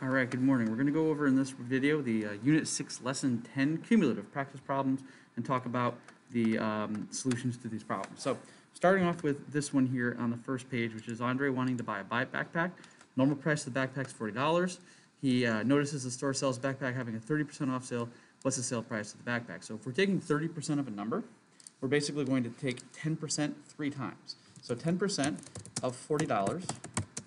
All right, good morning. We're going to go over in this video the uh, Unit 6 Lesson 10 cumulative practice problems and talk about the um, solutions to these problems. So starting off with this one here on the first page, which is Andre wanting to buy a bike backpack. Normal price of the backpack is $40. He uh, notices the store sells backpack having a 30% off sale. What's the sale price of the backpack? So if we're taking 30% of a number, we're basically going to take 10% three times. So 10% of $40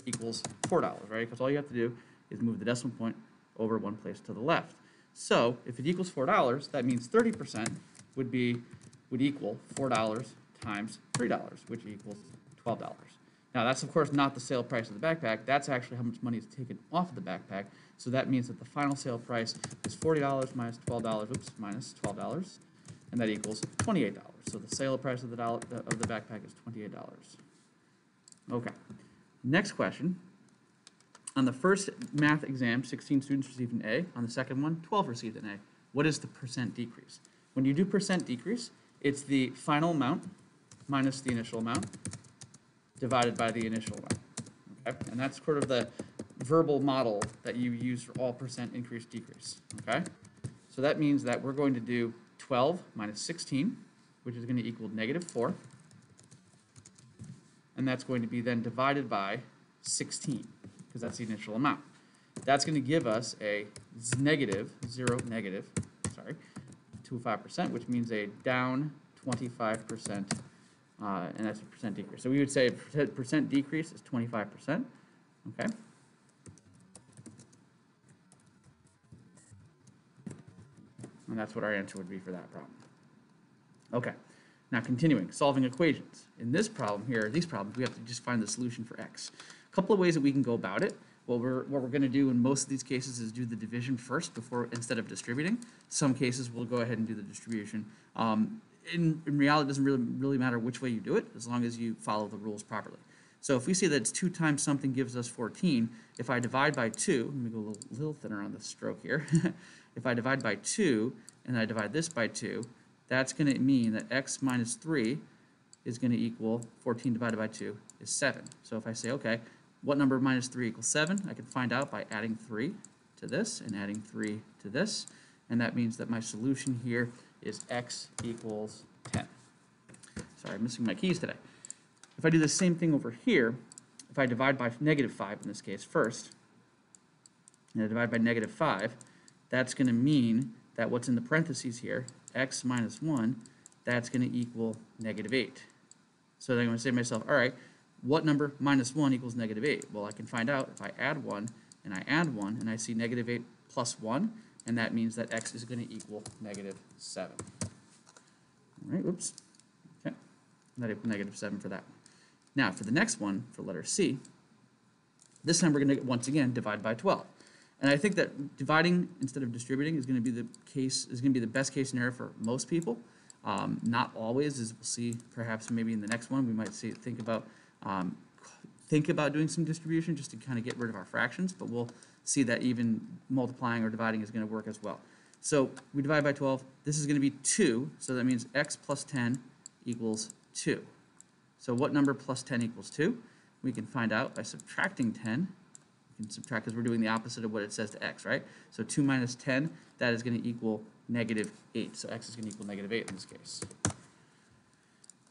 equals $4, right? Because all you have to do is move the decimal point over one place to the left. So if it equals $4, that means 30% would be would equal $4 times $3, which equals $12. Now that's of course not the sale price of the backpack, that's actually how much money is taken off of the backpack. So that means that the final sale price is $40 minus $12, oops, minus $12, and that equals $28. So the sale price of the dollar, of the backpack is $28. Okay. Next question. On the first math exam, 16 students received an A. On the second one, 12 received an A. What is the percent decrease? When you do percent decrease, it's the final amount minus the initial amount divided by the initial amount. Okay? And that's sort of the verbal model that you use for all percent increase decrease. Okay? So that means that we're going to do 12 minus 16, which is going to equal negative 4. And that's going to be then divided by 16 because that's the initial amount. That's going to give us a zero negative, sorry, to 5%, which means a down 25%, uh, and that's a percent decrease. So we would say percent decrease is 25%, okay? And that's what our answer would be for that problem. Okay, now continuing, solving equations. In this problem here, these problems, we have to just find the solution for x. A couple of ways that we can go about it. What we're, what we're gonna do in most of these cases is do the division first before, instead of distributing. Some cases, we'll go ahead and do the distribution. Um, in, in reality, it doesn't really, really matter which way you do it, as long as you follow the rules properly. So if we see that it's two times something gives us 14, if I divide by two, let me go a little, little thinner on the stroke here. if I divide by two and I divide this by two, that's going to mean that x minus 3 is going to equal 14 divided by 2 is 7. So if I say, okay, what number minus 3 equals 7? I can find out by adding 3 to this and adding 3 to this. And that means that my solution here is x equals 10. Sorry, I'm missing my keys today. If I do the same thing over here, if I divide by negative 5 in this case first, and I divide by negative 5, that's going to mean that what's in the parentheses here, x minus 1, that's going to equal negative 8. So then I'm going to say to myself, all right, what number minus 1 equals negative 8? Well, I can find out if I add 1 and I add 1 and I see negative 8 plus 1, and that means that x is going to equal negative 7. All right, oops. Okay, negative negative 7 for that one. Now, for the next one, for letter C, this time we're going to, once again, divide by 12. And I think that dividing instead of distributing is going to be the case, is going to be the best case scenario for most people. Um, not always, as we'll see perhaps maybe in the next one, we might see, think about um, think about doing some distribution just to kind of get rid of our fractions, but we'll see that even multiplying or dividing is going to work as well. So we divide by 12. This is going to be 2, so that means x plus 10 equals 2. So what number plus 10 equals 2? We can find out by subtracting 10. We can subtract because we're doing the opposite of what it says to x, right? So 2 minus 10, that is going to equal negative 8. So x is going to equal negative 8 in this case.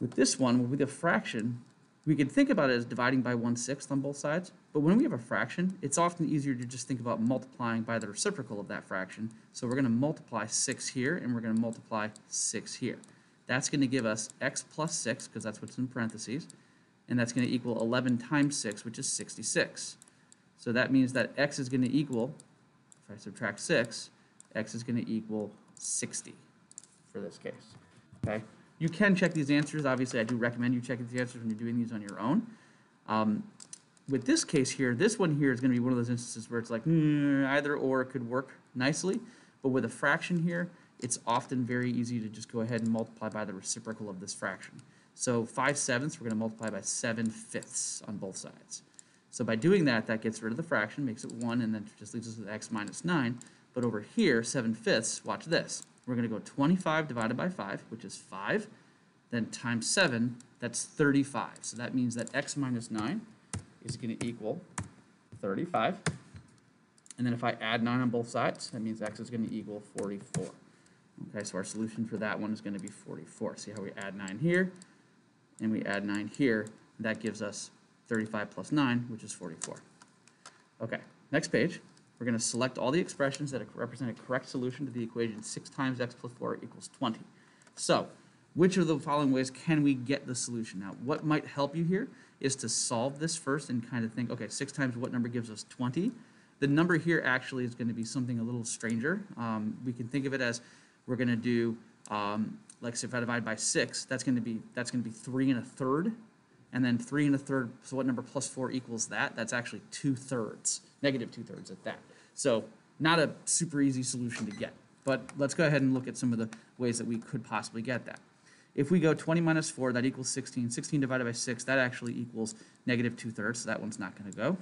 With this one, with a fraction, we could think about it as dividing by 1 sixth on both sides, but when we have a fraction, it's often easier to just think about multiplying by the reciprocal of that fraction. So we're going to multiply 6 here, and we're going to multiply 6 here. That's going to give us x plus 6, because that's what's in parentheses, and that's going to equal 11 times 6, which is 66. So that means that x is going to equal, if I subtract 6, x is going to equal 60 for this case. Okay? You can check these answers. Obviously, I do recommend you check these answers when you're doing these on your own. Um, with this case here, this one here is going to be one of those instances where it's like mm, either or could work nicely. But with a fraction here, it's often very easy to just go ahead and multiply by the reciprocal of this fraction. So 5 sevenths, we're going to multiply by 7 fifths on both sides. So by doing that, that gets rid of the fraction, makes it 1, and then just leaves us with x minus 9. But over here, 7 fifths, watch this. We're going to go 25 divided by 5, which is 5. Then times 7, that's 35. So that means that x minus 9 is going to equal 35. And then if I add 9 on both sides, that means x is going to equal 44. Okay, so our solution for that one is going to be 44. See how we add 9 here, and we add 9 here. That gives us 35 plus 9, which is 44. Okay, next page. We're going to select all the expressions that represent a correct solution to the equation 6 times x plus 4 equals 20. So, which of the following ways can we get the solution? Now, what might help you here is to solve this first and kind of think, okay, 6 times what number gives us 20? The number here actually is going to be something a little stranger. Um, we can think of it as we're going to do, um, like so if I divide by 6, that's going to be that's going to be 3 and a third. And then 3 and a third, so what number plus 4 equals that? That's actually 2 thirds, negative 2 thirds at that. So not a super easy solution to get. But let's go ahead and look at some of the ways that we could possibly get that. If we go 20 minus 4, that equals 16. 16 divided by 6, that actually equals negative 2 thirds, so that one's not going to go.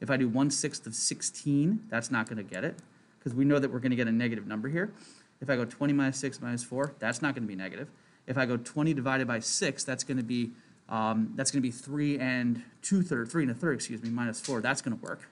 If I do 1 sixth of 16, that's not going to get it, because we know that we're going to get a negative number here. If I go 20 minus 6 minus 4, that's not going to be negative. If I go 20 divided by 6, that's going to be um, that's going to be 3 and 2 thirds, 3 and a third, excuse me, minus 4. That's going to work.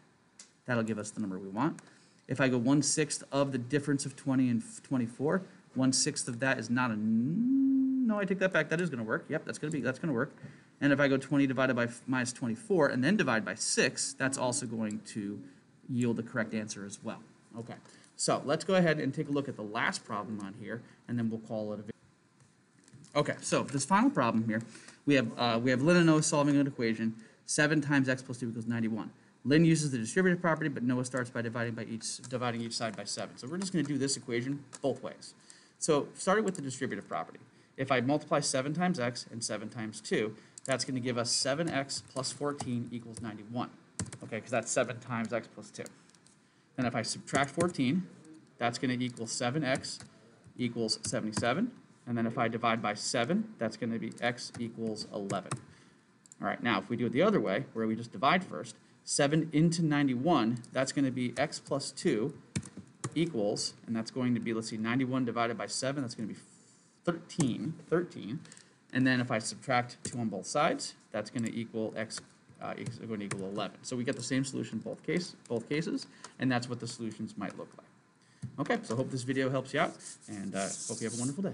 That'll give us the number we want. If I go 1 sixth of the difference of 20 and 24, 1 sixth of that is not a, no, I take that back. That is going to work. Yep, that's going to be, that's going to work. And if I go 20 divided by minus 24 and then divide by 6, that's also going to yield the correct answer as well. Okay, so let's go ahead and take a look at the last problem on here, and then we'll call it a video. Okay, so this final problem here, we have, uh, we have Lynn and Noah solving an equation, 7 times x plus 2 equals 91. Lynn uses the distributive property, but Noah starts by dividing by each, dividing each side by 7. So we're just going to do this equation both ways. So starting with the distributive property, if I multiply 7 times x and 7 times 2, that's going to give us 7x plus 14 equals 91. Okay, because that's 7 times x plus 2. Then if I subtract 14, that's going to equal 7x equals 77. And then if I divide by 7, that's going to be x equals 11. All right, now if we do it the other way, where we just divide first, 7 into 91, that's going to be x plus 2 equals, and that's going to be, let's see, 91 divided by 7, that's going to be 13, 13. And then if I subtract 2 on both sides, that's going to equal x uh, is going to equal 11. So we get the same solution in both, case, both cases, and that's what the solutions might look like. Okay, so hope this video helps you out, and uh, hope you have a wonderful day.